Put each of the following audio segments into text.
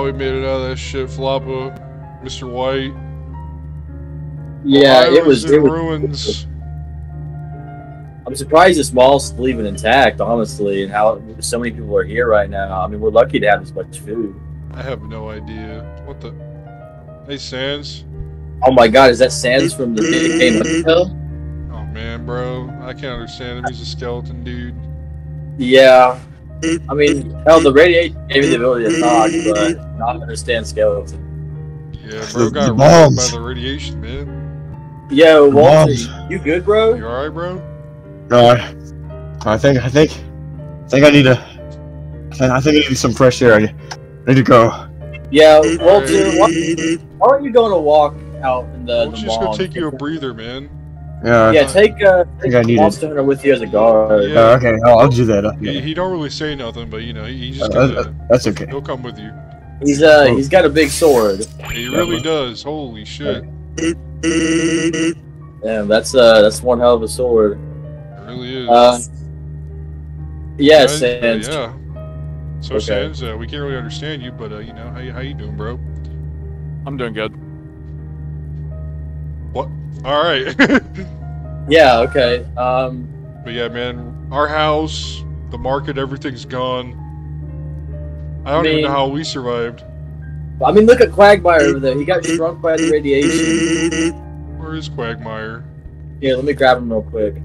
how we made it out of that shit, Floppa, Mr. White. Yeah, Ohio it was. is It was. ruins. I'm surprised this mall's still even intact, honestly, and how so many people are here right now. I mean, we're lucky to have this much food. I have no idea. What the? Hey, Sans. Oh my God, is that Sans from the big game Hotel? Oh man, bro, I can't understand him. He's a skeleton dude. Yeah. I mean, hell, the radiation gave me the ability to talk, but I'm not understand skeleton. Yeah, bro, got ruined by the radiation, man. Yo, Walter, you good, bro? You alright, bro? No, I, I think I think I think I need to. I think I need some fresh air. I need, to go. Yeah, Walter, why, why aren't you going to walk out in the, Why the don't just go mall? take you a breather, man? Yeah. Yeah, take uh, take think I need it. Monster Hunter with you as a guard. Yeah. Uh, okay, I'll, I'll do that. Uh, He, he don't really say nothing, but you know, he, he uh, just uh, kinda, that's okay. he'll come with you. He's uh, he's got a big sword. He really does. Holy shit. Yeah, that's uh, that's one hell of a sword. It really is. Uh, yeah, Guys, uh, yeah. So Okay. Sans, uh, we can't really understand you, but uh, you know, how you, how you doing, bro? I'm doing good. What? All right. Yeah, okay. Um, but yeah, man, our house, the market, everything's gone. I don't even mean- know how we survived. I mean, look at Quagmire over there. He got shrunk by the radiation. Where is Quagmire? Yeah, let me grab him real quick.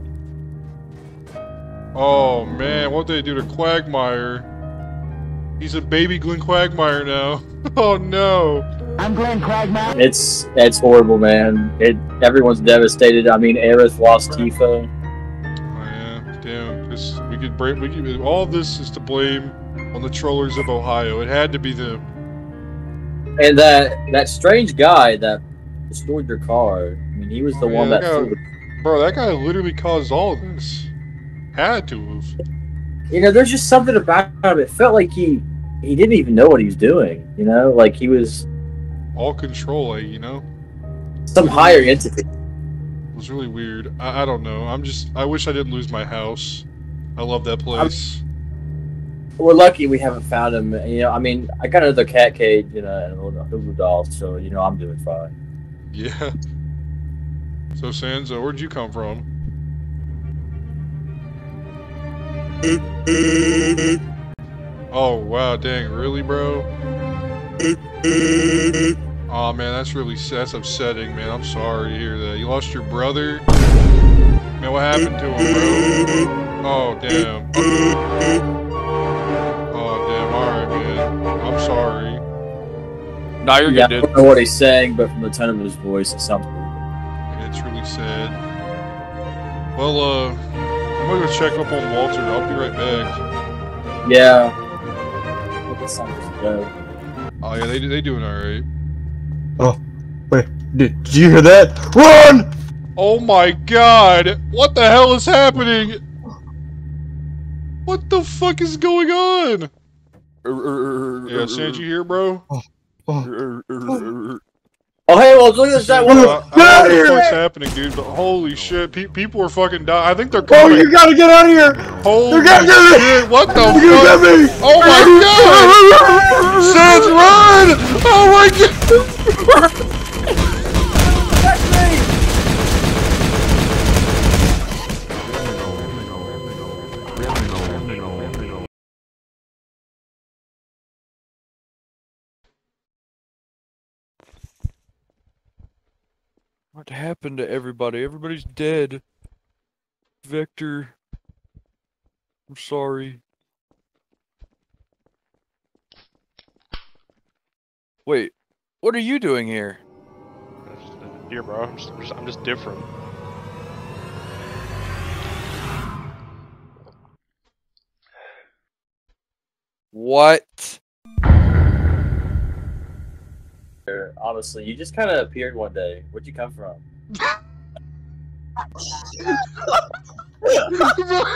Oh man, what did they do to Quagmire? He's a baby Glenn Quagmire now. oh no. I'm Glenn Quagmire. It's it's horrible, man. It everyone's devastated. I mean, Aerith lost Tifa. Oh yeah, damn. This we could break. We could, all of this is to blame on the trollers of Ohio. It had to be them. And that that strange guy that destroyed your car. I mean, he was the Yeah, one that that. guy- Bro, that guy literally caused all of this. Had to have. You know, there's just something about him. It felt like he he didn't even know what he was doing. You know, like he was All control, like, you know? some higher entity. It was really weird. I, I don't know. I'm just. I wish I didn't lose my house. I love that place. We're lucky we haven't found him. You know, I mean, I got another cat cage and a, and a little Hulu doll, so you know I'm doing fine. Yeah. So, Sansa, where'd you come from? Oh, wow, dang, really, bro? Oh man, that's really that's upsetting, man. I'm sorry to hear that. You lost your brother? Man, what happened to him, bro? Oh damn. Oh damn, alright man. I'm sorry. Nah, you're yeah, I don't know what he's saying, but from the tone of his voice, it sounds. pretty good. It's really sad. Well, uh, I'm gonna go check up on Walter. I'll be right back. Yeah. Look at something go. Oh yeah, they they doing alright. Oh, wait, did, did you hear that? Run! Oh my god! What the hell is happening? What the fuck is going on? Yeah, Sanji here, bro? Oh hey, well look at this. That I, one. I don't out of know here! what's happening, dude, but holy shit, pe- people are fucking dying. I think they're coming. Oh, you gotta get out of here! Holy They're gonna get me! shit, what the You get fuck? me! Oh my god! Sans, run! Oh my god! What happened to everybody? Everybody's dead. Victor. I'm sorry. Wait, what are you doing here? Here, bro. I'm just, I'm just, I'm just different. What? Honestly, you just kind of appeared one day. Where'd you come from?